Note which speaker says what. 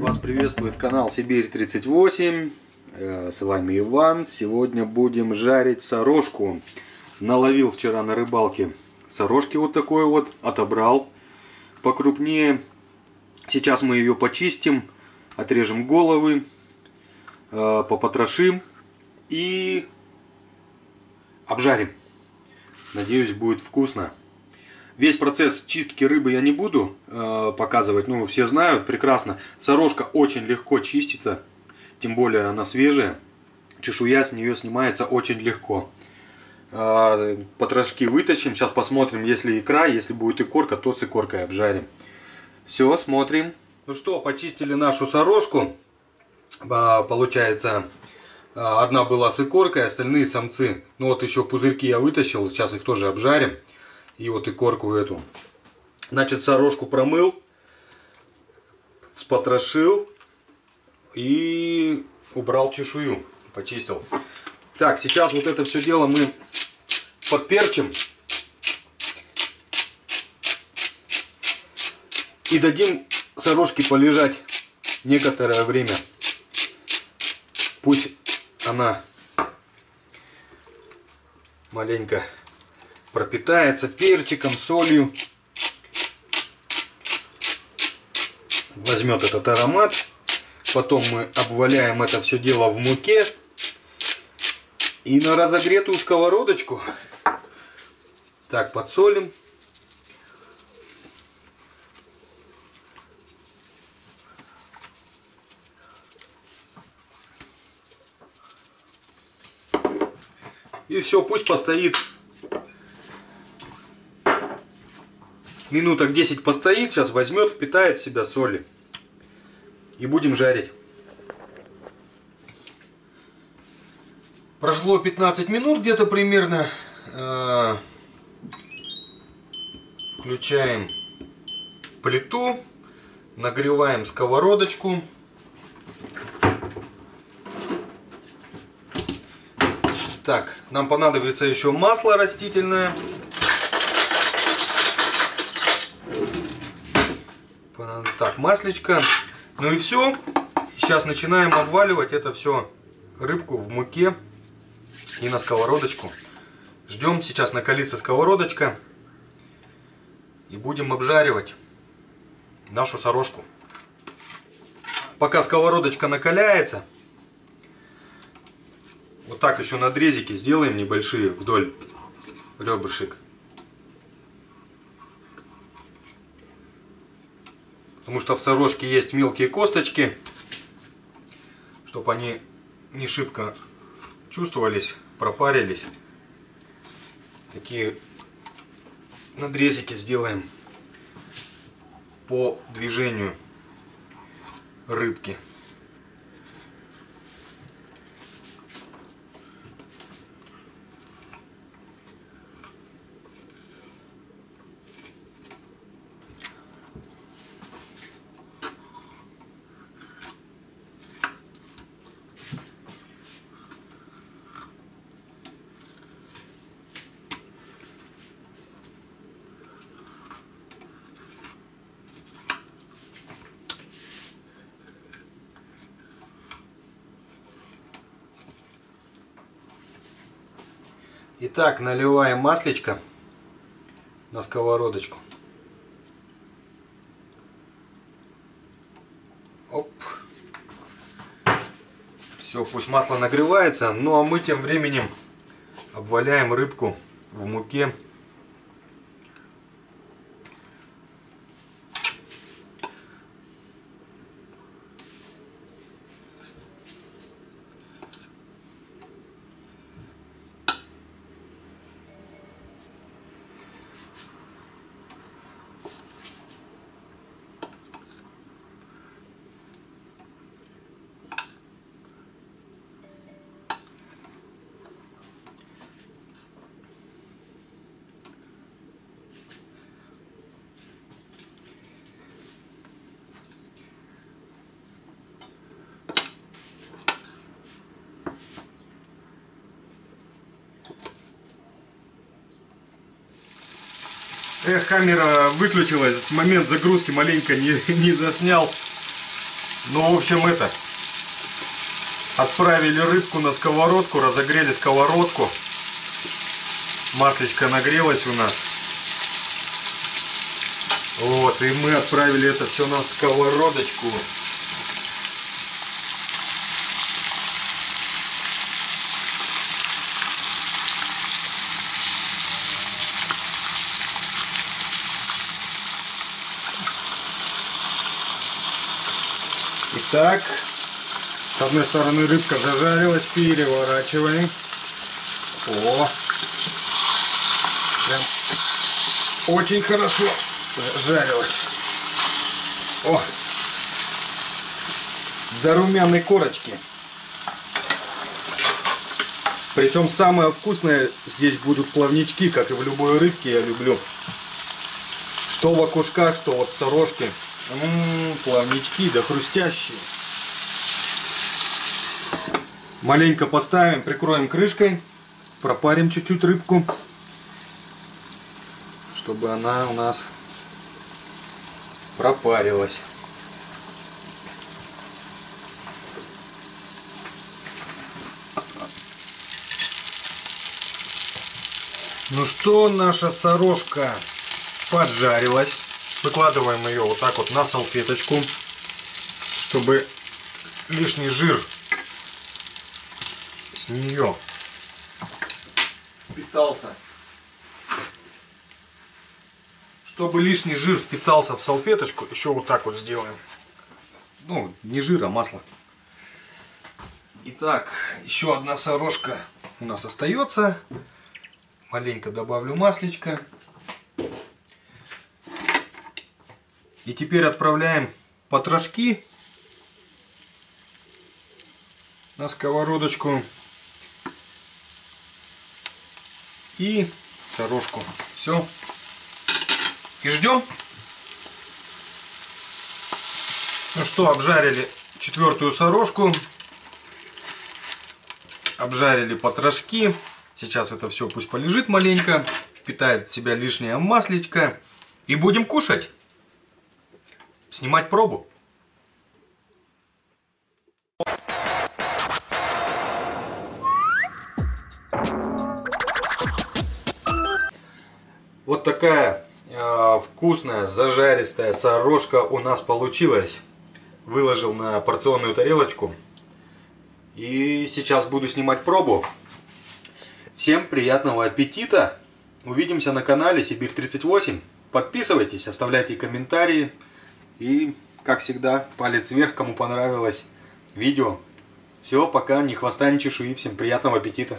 Speaker 1: Вас приветствует канал Сибирь 38. Э, С вами Иван. Сегодня будем жарить сорожку. Наловил вчера на рыбалке сорожки вот такой вот. Отобрал покрупнее. Сейчас мы ее почистим. Отрежем головы. э, Попотрошим. И обжарим. Надеюсь, будет вкусно. Весь процесс чистки рыбы я не буду э, показывать, ну все знают прекрасно. Сорожка очень легко чистится, тем более она свежая. Чешуя с нее снимается очень легко. Э, потрошки вытащим, сейчас посмотрим, если икра, если будет икорка, то с икоркой обжарим. Все, смотрим. Ну что, почистили нашу сорожку. А, Получается, а, одна была с икоркой, остальные самцы. Ну вот еще пузырьки я вытащил, сейчас их тоже обжарим. И вот икорку эту. Значит, сорожку промыл, спотрошил и убрал чешую, почистил. Так, сейчас вот это все дело мы подперчим. И дадим сорожке полежать некоторое время. Пусть она маленько пропитается перчиком, солью. Возьмет этот аромат. Потом мы обваляем это все дело в муке. И на разогретую сковородочку так подсолим. И все, пусть постоит минуток 10 постоит, сейчас возьмет, впитает в себя соли. И будем жарить. Прошло 15 минут где-то примерно. Э, Включаем плиту, нагреваем сковородочку. Так, нам понадобится еще масло растительное. Так, маслечко. Ну и все. Сейчас начинаем обваливать это все рыбку в муке и на сковородочку. Ждем, сейчас накалится сковородочка. И будем обжаривать нашу сорожку. Пока сковородочка накаляется, вот так еще надрезики сделаем небольшие вдоль ребрышек. Потому что в сорожке есть мелкие косточки, чтобы они не шибко чувствовались, пропарились. Такие надрезики сделаем по движению рыбки. Итак, наливаем маслечко на сковородочку. Оп. Все, пусть масло нагревается. Ну а мы тем временем обваляем рыбку в муке. Эх, камера выключилась, момент загрузки маленько не, не заснял. Ну, в общем, это... Отправили рыбку на сковородку, разогрели сковородку. Маслечко нагрелось у нас. Вот, и мы отправили это все на сковородочку. Итак, с одной стороны рыбка зажарилась, переворачиваем. О, прям очень хорошо жарилась. О, до румяной корочки. Причем самое вкусное здесь будут плавнички, как и в любой рыбке я люблю. Что в окушках, что вот в сорожке. Ммм, плавнички, да хрустящие. Маленько поставим, прикроем крышкой, пропарим чуть-чуть рыбку, чтобы она у нас пропарилась. Ну что, наша сорожка поджарилась. Выкладываем ее вот так вот на салфеточку, чтобы лишний жир с нее впитался. Чтобы лишний жир впитался в салфеточку, еще вот так вот сделаем. Ну, не жир, а масло. Итак, еще одна сорожка у нас остается. Маленько добавлю маслечко. И теперь отправляем потрошки на сковородочку и сорожку. Все. И ждем. Ну что, обжарили четвертую сорожку. Обжарили потрошки. Сейчас это все пусть полежит маленько. Впитает в себя лишнее маслечко. И будем кушать снимать пробу. Вот такая э, вкусная зажаристая сорожка у нас получилась. Выложил на порционную тарелочку. И сейчас буду снимать пробу. Всем приятного аппетита. Увидимся на канале Сибирь 38. Подписывайтесь, оставляйте комментарии. И, как всегда, палец вверх, кому понравилось видео. Все, пока, ни хвоста, ни чешуи. Всем приятного аппетита.